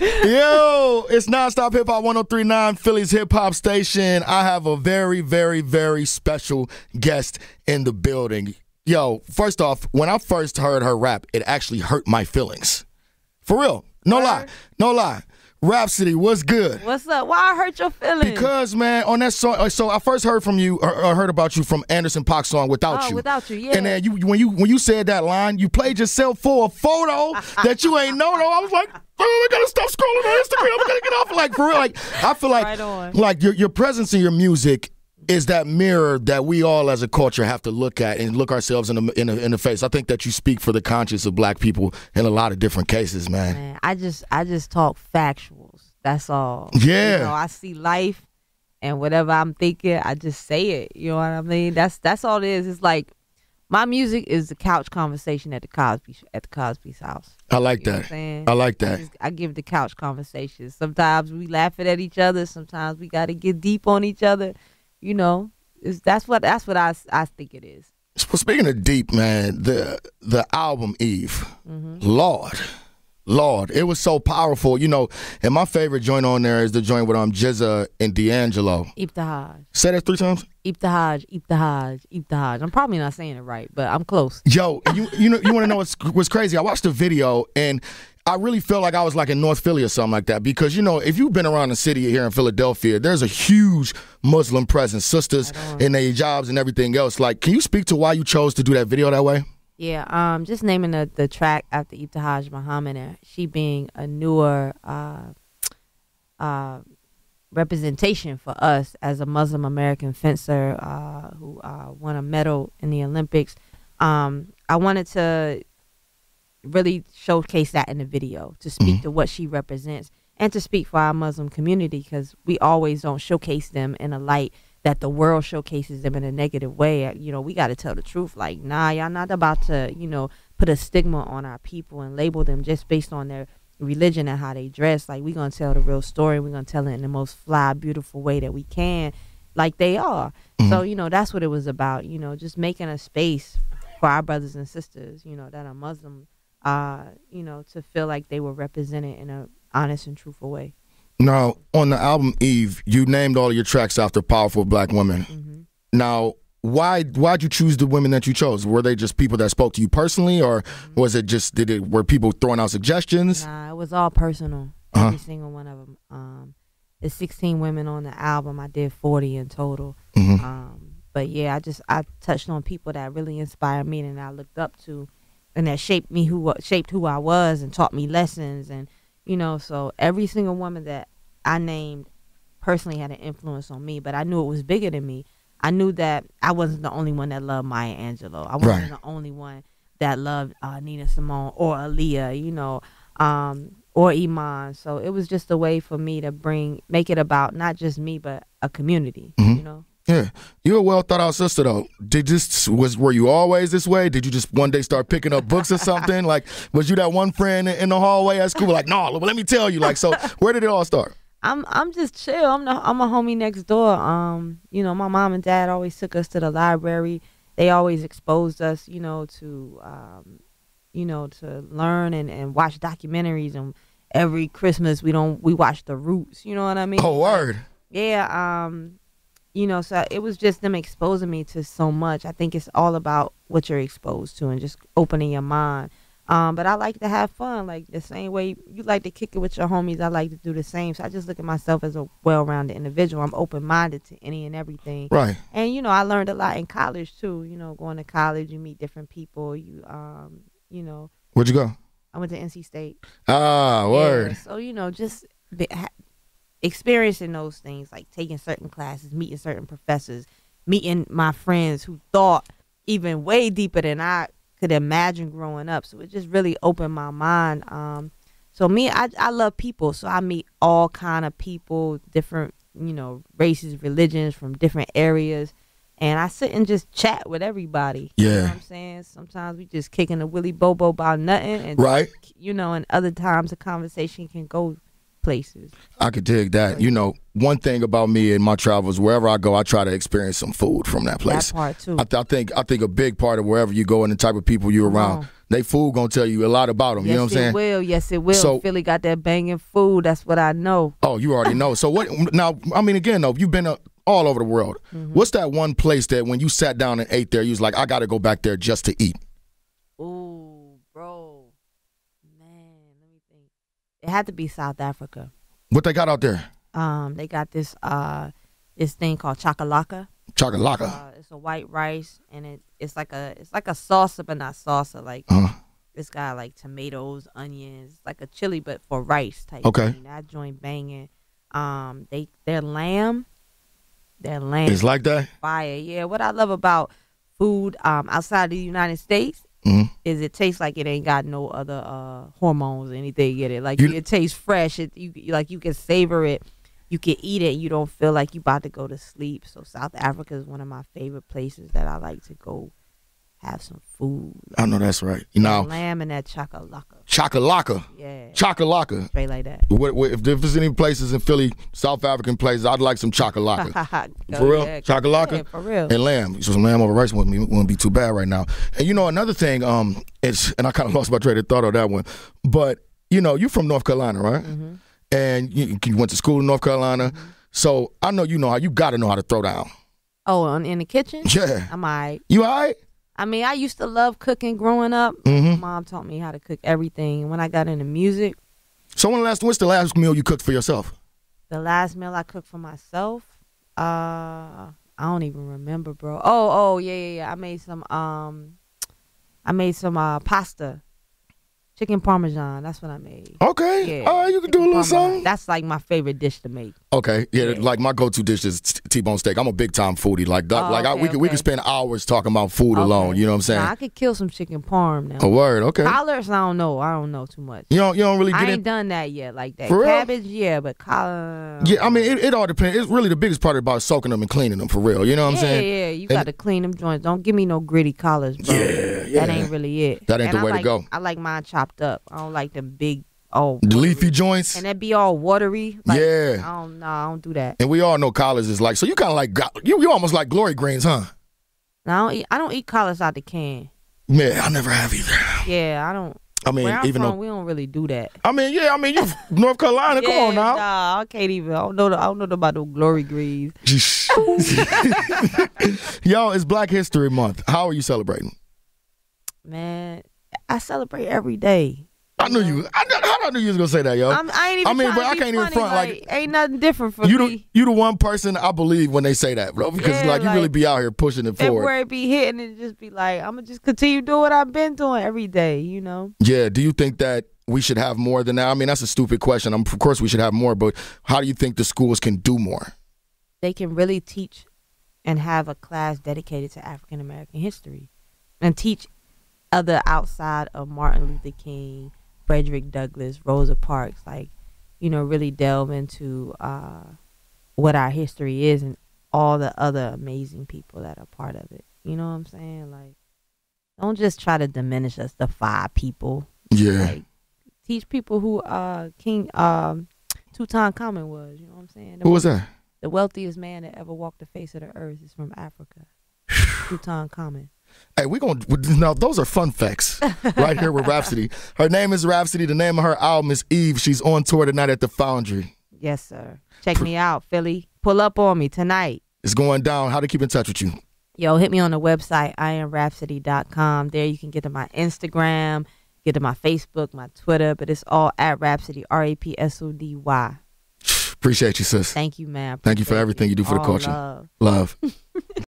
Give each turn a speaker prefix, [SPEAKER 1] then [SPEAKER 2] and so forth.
[SPEAKER 1] Yo, it's nonstop hip hop 1039 Philly's hip hop station. I have a very, very, very special guest in the building. Yo, first off, when I first heard her rap, it actually hurt my feelings. For real. No lie. No lie. Rapsody, what's good?
[SPEAKER 2] What's up? Why I hurt your feelings?
[SPEAKER 1] Because man, on that song, uh, so I first heard from you, or, or heard about you from Anderson .Paak song "Without
[SPEAKER 2] Oh,
[SPEAKER 1] You."
[SPEAKER 2] Without You, yeah.
[SPEAKER 1] And then you, when you when you said that line, you played yourself for a photo that you ain't know. Though I was like, oh, I gotta stop scrolling on Instagram. I gotta get off. Like for real, like I feel like
[SPEAKER 2] Right
[SPEAKER 1] like your your presence in your music is that mirror that we all as a culture have to look at and look ourselves in the in the, in the face. I think that you speak for the conscience of black people in a lot of different cases, man.
[SPEAKER 2] Man, I just I just talk factuals. That's all.
[SPEAKER 1] Yeah.
[SPEAKER 2] You know, I see life and whatever I'm thinking, I just say it. You know what I mean? That's that's all it is. It's like my music is the couch conversation at the Cosby at the Cosby's house.
[SPEAKER 1] I like
[SPEAKER 2] You know what I'm
[SPEAKER 1] that. I like that.
[SPEAKER 2] just- I give the couch conversations. Sometimes we laughing at each other. Sometimes we got to get deep on each other. You know, that's what that's what I, I think it is.
[SPEAKER 1] Well, speaking of deep, man, the the album Eve,
[SPEAKER 2] Mm-hmm.
[SPEAKER 1] Lord, Lord, it was so powerful. You know, and my favorite joint on there is the joint with um GZA and D'Angelo.
[SPEAKER 2] Ibtihaj,
[SPEAKER 1] Say that three times.
[SPEAKER 2] Ibtihaj, Ibtihaj, Ibtihaj. I'm probably not saying it right, but I'm close.
[SPEAKER 1] Yo, you you know you want to know what's what's crazy? I watched the video and I really felt like I was like in North Philly or something like that because you know if you've been around the city here in Philadelphia, there's a huge Muslim presence, sisters in their hijabs and everything else. Like, can you speak to why you chose to do that video that way?
[SPEAKER 2] Yeah, um, just naming the, the track after Ibtihaj Muhammad and she being a newer uh, uh, representation for us as a Muslim American fencer uh, who uh, won a medal in the Olympics. Um, I wanted to really showcase that in the video to speak to what she represents and to speak for our Muslim community because we always don't showcase them in a light that the world showcases them in a negative way. Uh, You know, we got to tell the truth. Like, nah, y'all not about to, you know, put a stigma on our people and label them just based on their religion and how they dress. Like, we going to tell the real story. We're going to tell it in the most fly, beautiful way that we can, like they are. So, you know, that's what it was about, you know, just making a space for our brothers and sisters, you know, that are Muslim, uh, you know, to feel like they were represented in a honest and truthful way.
[SPEAKER 1] Now, on the album Eve, you named all of your tracks after powerful black women.
[SPEAKER 2] Mm-hmm.
[SPEAKER 1] Now, why why'd you choose the women that you chose? Were they just people that spoke to you personally, or was it just did it were people throwing out suggestions?
[SPEAKER 2] Nah, it was all personal.
[SPEAKER 1] Uh-huh.
[SPEAKER 2] Every single one of them. Um, there's 16 women on the album. I did 40 in total.
[SPEAKER 1] Mhm.
[SPEAKER 2] Um, but yeah, I just I touched on people that really inspired me and I looked up to, and that shaped me who shaped who I was and taught me lessons and you know. So every single woman that I named personally had an influence on me, but I knew it was bigger than me. I knew that I wasn't the only one that loved Maya Angelou. I wasn't
[SPEAKER 1] Right.
[SPEAKER 2] the only one that loved uh, Nina Simone or Aaliyah, you know, um, or Iman. So it was just a way for me to bring, make it about not just me, but a community,
[SPEAKER 1] Mhm.
[SPEAKER 2] you know.
[SPEAKER 1] Yeah, you're a well thought out sister though. Did this was were you always this way? Did you just one day start picking up books or something? like, was you that one friend in the hallway at school? Like, no, let me tell you. Like, so where did it all start?
[SPEAKER 2] I'm I'm just chill. I'm the I'm a homie next door. Um, you know, my mom and dad always took us to the library. They always exposed us, you know, to um, you know, to learn and, and watch documentaries and every Christmas we don't we watch the roots, you know what I mean?
[SPEAKER 1] Oh, word.
[SPEAKER 2] Yeah, um, you know, so it was just them exposing me to so much. I think it's all about what you're exposed to and just opening your mind. Um, but I like to have fun, like the same way you like to kick it with your homies. I like to do the same. So I just look at myself as a well-rounded individual. I'm open-minded to any and everything.
[SPEAKER 1] Right.
[SPEAKER 2] And you know, I learned a lot in college too. You know, going to college, you meet different people. You, um, you know,
[SPEAKER 1] Where'd you go?
[SPEAKER 2] I went to NC State.
[SPEAKER 1] Ah, word.
[SPEAKER 2] Yeah, so you know, just be, experiencing those things, like taking certain classes, meeting certain professors, meeting my friends who thought even way deeper than I could imagine growing up. So it just really opened my mind. Um, so me, I I love people, so I meet all kind of people, different you know races, religions from different areas. And I sit and just chat with everybody. You know
[SPEAKER 1] Yeah.
[SPEAKER 2] what I'm saying? Sometimes we just kicking a willy bobo about nothing and
[SPEAKER 1] Right.
[SPEAKER 2] you know, and other times the conversation can go places.
[SPEAKER 1] I could dig that. You know, one thing about me in my travels, wherever I go, I try to experience some food from that place.
[SPEAKER 2] That part too.
[SPEAKER 1] I, th- I think I think a big part of wherever you go and the type of people you're around,
[SPEAKER 2] on.
[SPEAKER 1] they food gonna tell you a lot about them.
[SPEAKER 2] yes,
[SPEAKER 1] you know what I'm saying?
[SPEAKER 2] it will. Yes, it will.
[SPEAKER 1] So-
[SPEAKER 2] Philly got that banging food. That's what I know.
[SPEAKER 1] Oh, you already know. So what? Now, I mean, again, though, you've been uh, all over the world.
[SPEAKER 2] Mm-hmm.
[SPEAKER 1] What's that one place that when you sat down and ate there, you was like, I got to go back there just to eat?
[SPEAKER 2] Ooh, bro, man, let me think. It had to be South Africa.
[SPEAKER 1] What they got out there?
[SPEAKER 2] Um, they got this uh this thing called chakalaka.
[SPEAKER 1] Chocolate.
[SPEAKER 2] Uh, it's a white rice, and it it's like a it's like a salsa, but not salsa. Like
[SPEAKER 1] Uh,
[SPEAKER 2] it's got like tomatoes, onions, like a chili, but for rice type.
[SPEAKER 1] Okay.
[SPEAKER 2] Thing. That joint banging. Um, they their lamb, their lamb
[SPEAKER 1] it's like that.
[SPEAKER 2] fire. Yeah, what I love about food um outside the United States
[SPEAKER 1] Mhm.
[SPEAKER 2] is it tastes like it ain't got no other uh hormones or anything in it. Like
[SPEAKER 1] You-
[SPEAKER 2] it tastes fresh. It you like you can savor it. You can eat it. You don't feel like you about to go to sleep. So South Africa is one of my favorite places that I like to go have some food.
[SPEAKER 1] I know that's right. You know,
[SPEAKER 2] lamb and that chakalaka.
[SPEAKER 1] chocolate.
[SPEAKER 2] Yeah,
[SPEAKER 1] Chocolate.
[SPEAKER 2] straight like that.
[SPEAKER 1] What, what, if there's any places in Philly, South African places, I'd like some chocolate.
[SPEAKER 2] Go,
[SPEAKER 1] For real?
[SPEAKER 2] yeah,
[SPEAKER 1] Chakalaka?
[SPEAKER 2] yeah, for real.
[SPEAKER 1] and lamb. So some lamb over rice wouldn't be, wouldn't be too bad right now. And you know another thing, um, it's and I kind of lost my train of thought on that one, but you know you're from North Carolina, right?
[SPEAKER 2] Mm-hmm.
[SPEAKER 1] And you, you went to school in North Carolina, so I know you know how you got to know how to throw down.
[SPEAKER 2] oh, in the kitchen.
[SPEAKER 1] Yeah,
[SPEAKER 2] I'm alright.
[SPEAKER 1] you all right?
[SPEAKER 2] I mean, I used to love cooking growing up.
[SPEAKER 1] Mm-hmm.
[SPEAKER 2] My mom taught me how to cook everything. When I got into music,
[SPEAKER 1] So when last what's the last meal you cooked for yourself?
[SPEAKER 2] the last meal I cooked for myself, uh, I don't even remember, bro. Oh, oh, yeah, yeah, yeah. I made some, um, I made some uh pasta, chicken parmesan. That's what I made.
[SPEAKER 1] Okay,
[SPEAKER 2] Yeah,
[SPEAKER 1] all right, you can do a little
[SPEAKER 2] parmesan.
[SPEAKER 1] something.
[SPEAKER 2] That's like my favorite dish to make.
[SPEAKER 1] Okay, yeah,
[SPEAKER 2] Yeah.
[SPEAKER 1] like my go-to dish is T-bone steak. I'm a big time foodie. Like, that,
[SPEAKER 2] Oh,
[SPEAKER 1] like I, we
[SPEAKER 2] okay,
[SPEAKER 1] could we
[SPEAKER 2] okay.
[SPEAKER 1] could spend hours talking about food alone. You know what I'm saying?
[SPEAKER 2] Nah, I could kill some chicken parm now.
[SPEAKER 1] a word, okay.
[SPEAKER 2] Collards, I don't know. I don't know too much.
[SPEAKER 1] You don't you don't really
[SPEAKER 2] I ain't
[SPEAKER 1] in.
[SPEAKER 2] done that yet, like that.
[SPEAKER 1] For real?
[SPEAKER 2] Cabbage, yeah, but collard.
[SPEAKER 1] Yeah, I mean, it, it all depends. It's really the biggest part about soaking them and cleaning them for real. You know what I'm
[SPEAKER 2] yeah,
[SPEAKER 1] saying?
[SPEAKER 2] yeah, you
[SPEAKER 1] And-
[SPEAKER 2] got to clean them joints. Don't give me no gritty collars, bro.
[SPEAKER 1] Yeah, yeah.
[SPEAKER 2] That ain't really it.
[SPEAKER 1] That ain't
[SPEAKER 2] And
[SPEAKER 1] the
[SPEAKER 2] I
[SPEAKER 1] way to go.
[SPEAKER 2] I like mine chopped up. I don't like them big, oh,
[SPEAKER 1] The leafy joints.
[SPEAKER 2] and that be all watery. Like,
[SPEAKER 1] Yeah.
[SPEAKER 2] I don't know. I don't do that.
[SPEAKER 1] And we all know collards is like so. You kind of like you. You almost like glory greens, huh?
[SPEAKER 2] No, I don't eat. I don't eat collards out the can.
[SPEAKER 1] Yeah, I never have either.
[SPEAKER 2] Yeah, I don't.
[SPEAKER 1] I mean, even
[SPEAKER 2] from,
[SPEAKER 1] though
[SPEAKER 2] we don't really do that.
[SPEAKER 1] I mean, yeah, I mean, you North Carolina. Come
[SPEAKER 2] yeah,
[SPEAKER 1] on now.
[SPEAKER 2] Nah, I can't even. I don't know. I don't know about no glory greens.
[SPEAKER 1] Y'all, it's Black History Month. How are you celebrating?
[SPEAKER 2] Man, I celebrate every day.
[SPEAKER 1] I knew you. I, knew- I knew you was gonna say that, yo?
[SPEAKER 2] I'm, I ain't even.
[SPEAKER 1] I mean, but I can't even front, like-
[SPEAKER 2] ain't nothing different for
[SPEAKER 1] you
[SPEAKER 2] me.
[SPEAKER 1] the you the one person I believe when they say that, bro. Because
[SPEAKER 2] Yeah,
[SPEAKER 1] like you really be out here pushing it forward.
[SPEAKER 2] Where it be hitting and just be like, I'm gonna just continue doing what I've been doing every day, you know.
[SPEAKER 1] Yeah. Do you think that we should have more than that? I mean, that's a stupid question. Um, of course, we should have more, but how do you think the schools can do more?
[SPEAKER 2] They can really teach and have a class dedicated to African American history, and teach other outside of Martin Luther King, Frederick Douglass, Rosa Parks, like you know, really delve into uh, what our history is and all the other amazing people that are part of it. You know what I'm saying? Like, don't just try to diminish us to five people.
[SPEAKER 1] Yeah.
[SPEAKER 2] Like, teach people who uh King um Tutankhamun was. You know what I'm saying? The
[SPEAKER 1] Who was that?
[SPEAKER 2] The wealthiest man that ever walked the face of the earth is from Africa. Tutankhamun.
[SPEAKER 1] Hey, we're gonna now. Those are fun facts right here with Rapsody. Her name is Rapsody. The name of her album is Eve. She's on tour tonight at the Foundry.
[SPEAKER 2] Yes, sir. Check me out, Philly. Pull up on me tonight.
[SPEAKER 1] It's going down. How to keep in touch with you?
[SPEAKER 2] Yo, hit me on the website, iamrapsody.com. There you can get to my Instagram, get to my Facebook, my Twitter, but it's all at Rapsody, R A P S O D Y.
[SPEAKER 1] Appreciate you, sis.
[SPEAKER 2] Thank you, man.
[SPEAKER 1] Thank you for everything you do for the culture.
[SPEAKER 2] love.
[SPEAKER 1] Love.